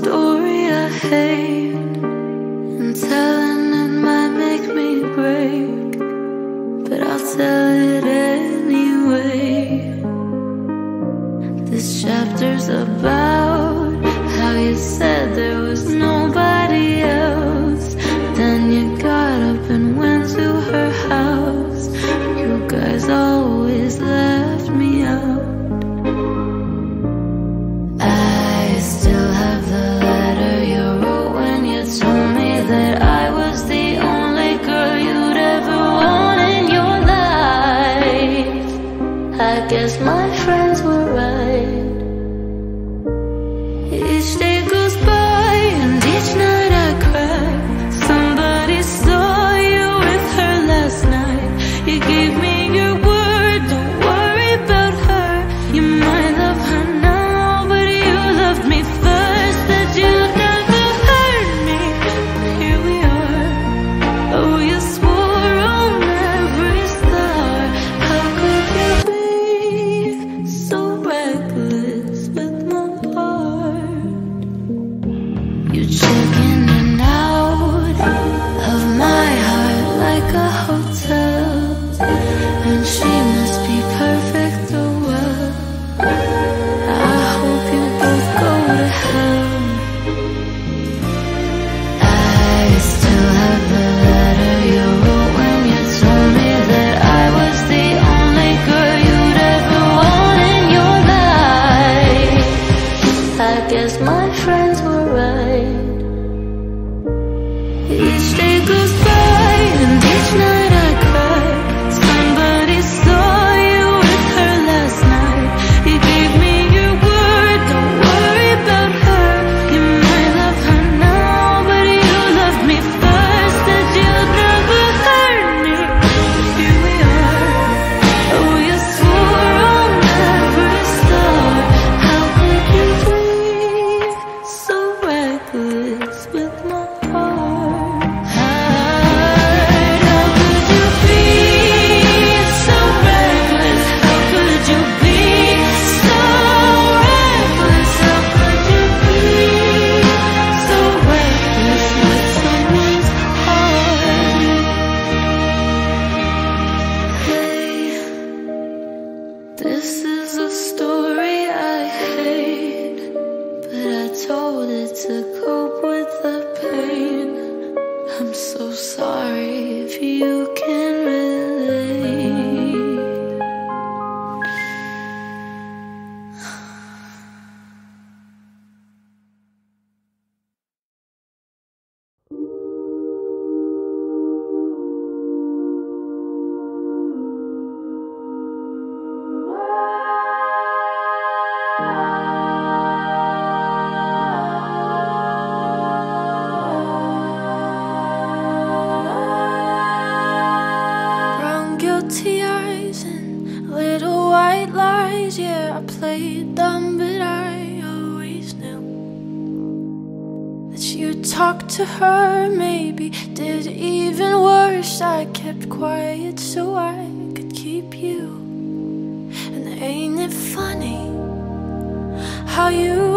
story I hate, and telling it might make me break, but I'll tell it anyway. This chapter's about. guess my to cope with the pain. I'm so sorry if you can. Talk to her, maybe did even worse. I kept quiet so I could keep you. And ain't it funny how you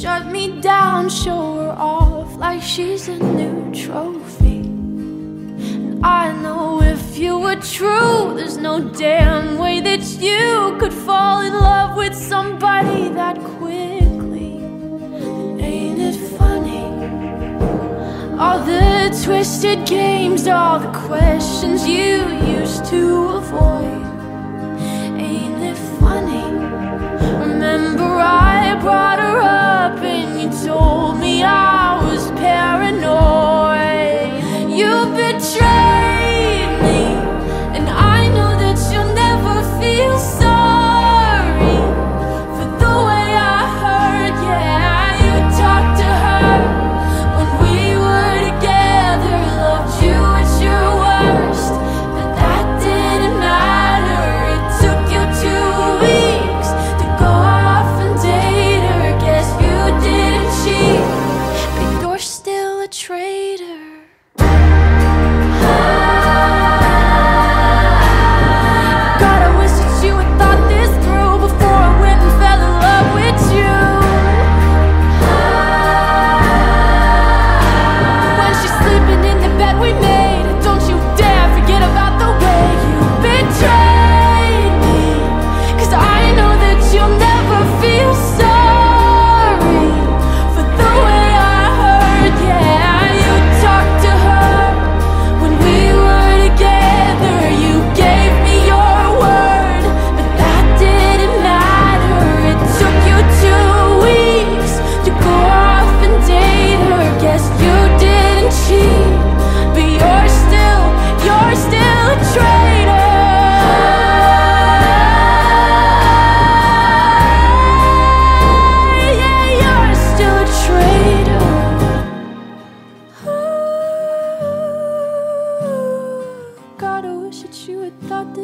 shut me down, show her off like she's a new trophy. And I know if you were true, there's no damn way that you could fall in love with somebody that quickly. Ain't it funny? All the twisted games, all the questions you used to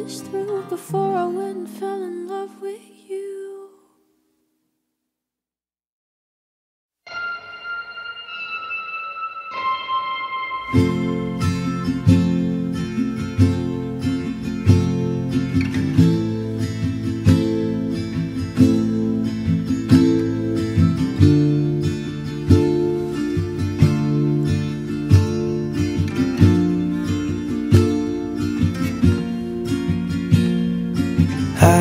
this through before I went and fell in love with you. you.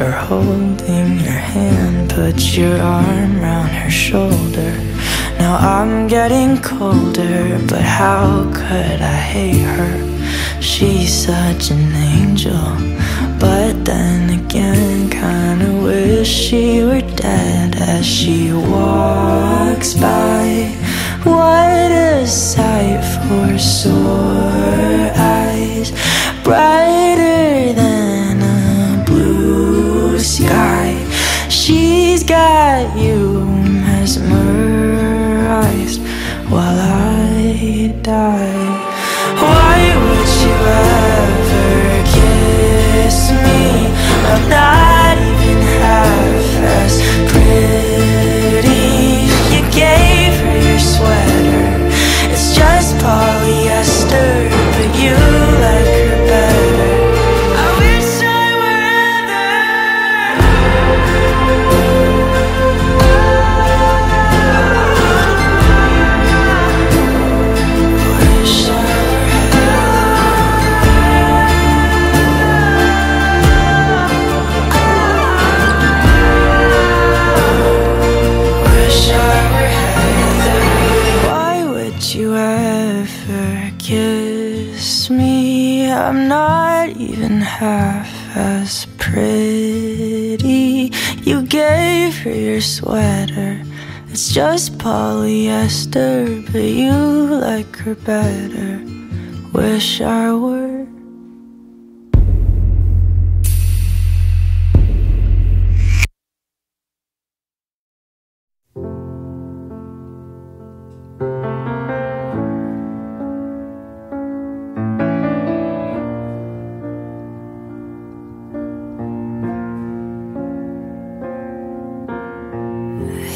her holding her hand Put your arm round her shoulder. Now I'm getting colder But how could I hate her? She's such an angel. But then again Kinda wish she were dead As she walks by. What a sight for sore eyes. Brighter than sky. She's got you mesmerized while I die. city. You gave her your sweater. It's just polyester But you like her better. Wish I were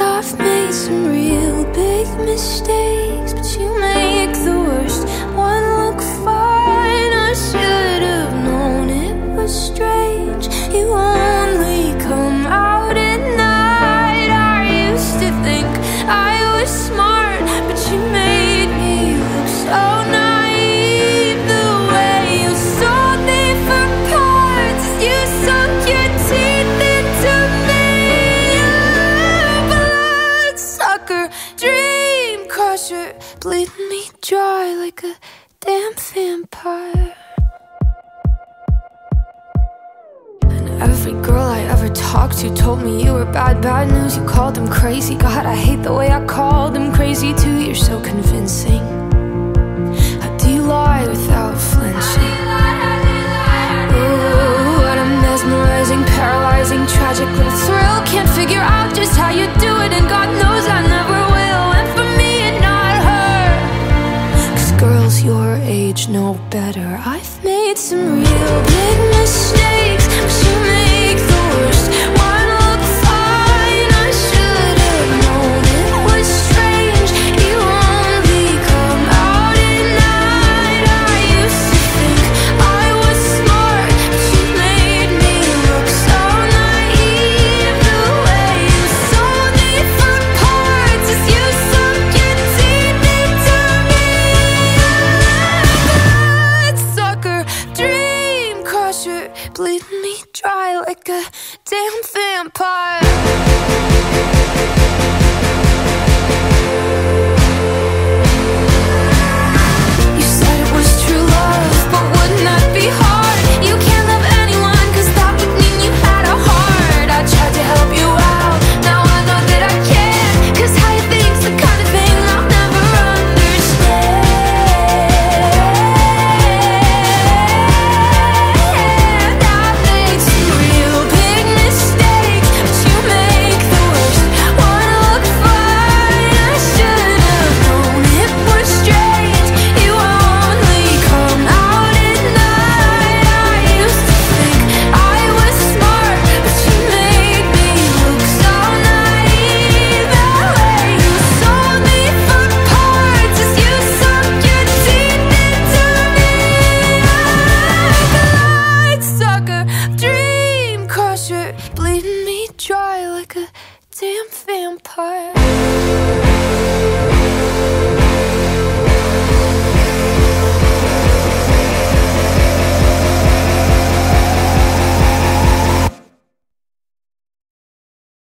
I've made some real big mistakes, but you make the worst one look fine. I should have known it was strange. You crazy. God, I hate the way I bleeding me dry like a damn vampire.